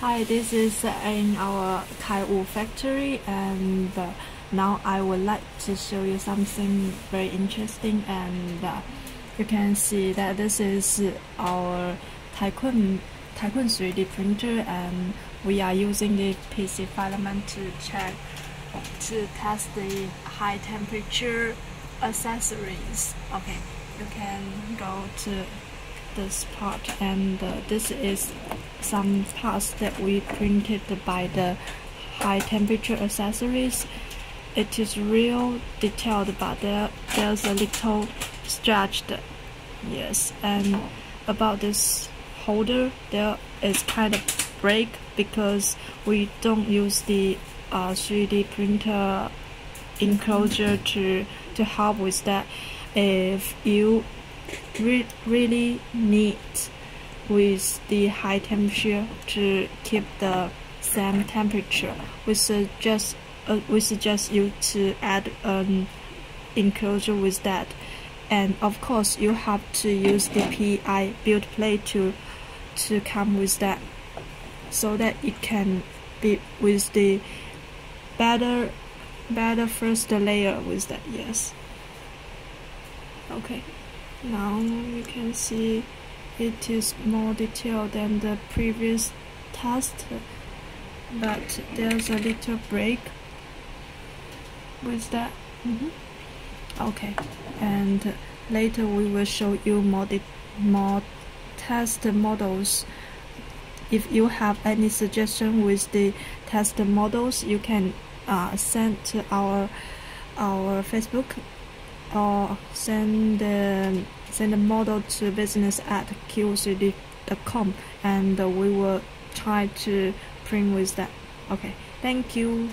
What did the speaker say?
Hi, this is in our Kywoo factory and uh, now I would like to show you something very interesting and uh, you can see that this is our Tycoon, Tycoon 3D printer and we are using the PC filament to check to test the high temperature accessories. Okay, you can go to this part and uh, this is some parts that we printed by the high temperature accessories. It is real detailed but there there's a little stretched yes and about this holder there is kind of break because we don't use the uh, 3D printer enclosure to to help with that. If you re really neat with the high temperature to keep the same temperature. We suggest uh, we suggest you to add an enclosure with that, and of course you have to use the PI build plate to to come with that, so that it can be with the better better first layer with that. Yes. Okay. Now you can see it is more detailed than the previous test, but there's a little break with that. Mm -hmm. Okay, and later we will show you more more test models. If you have any suggestion with the test models, you can uh, send to our our Facebook or send the send the model to business at kywoo3d.com and we will try to print with that. Okay thank you